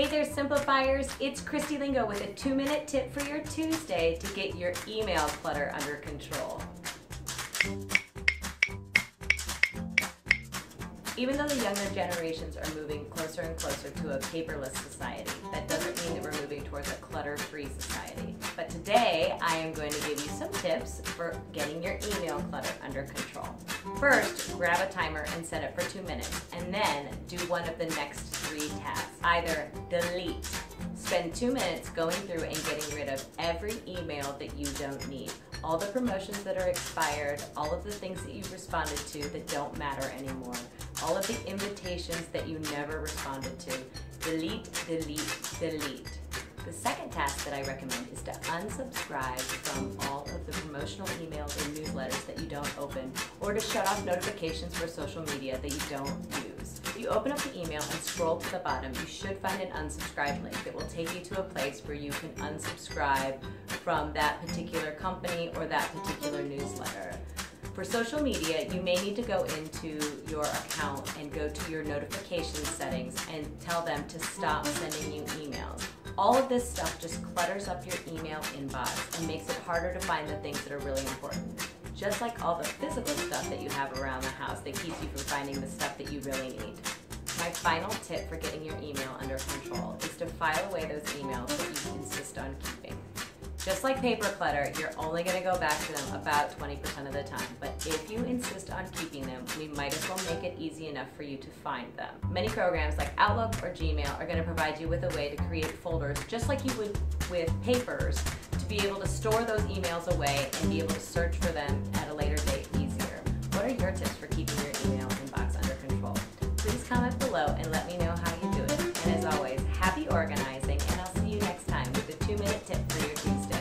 Hey there, simplifiers. It's Christy Lingo with a two minute tip for your Tuesday to get your email clutter under control. Even though the younger generations are moving closer and closer to a paperless society, that doesn't mean that we're moving towards a clutter-free society. But today, I am going to give you some tips for getting your email clutter under control. First, grab a timer and set it for two minutes, and then do one of the next three tasks. Either delete, spend two minutes going through and getting rid of every email that you don't need, all the promotions that are expired, all of the things that you've responded to that don't matter anymore, all of the invitations that you never responded to. Delete, delete, delete. The second task that I recommend is to unsubscribe from all of the promotional emails and newsletters that you don't open, or to shut off notifications for social media that you don't use. If you open up the email and scroll to the bottom, you should find an unsubscribe link that will take you to a place where you can unsubscribe from that particular company or that particular newsletter. For social media, you may need to go into your account and go to your notification settings and tell them to stop sending you emails. All of this stuff just clutters up your email inbox and makes it harder to find the things that are really important. Just like all the physical stuff that you have around the house that keeps you from finding the stuff that you really need. My final tip for getting your email under control is to file away those emails that you insist on keeping. Just like paper clutter, you're only going to go back to them about 20% of the time. But if you insist on keeping them, we might as well make it easy enough for you to find them. Many programs like Outlook or Gmail are going to provide you with a way to create folders just like you would with papers to be able to store those emails away and be able to search for them organizing, and I'll see you next time with a two minute tip for your Tuesday.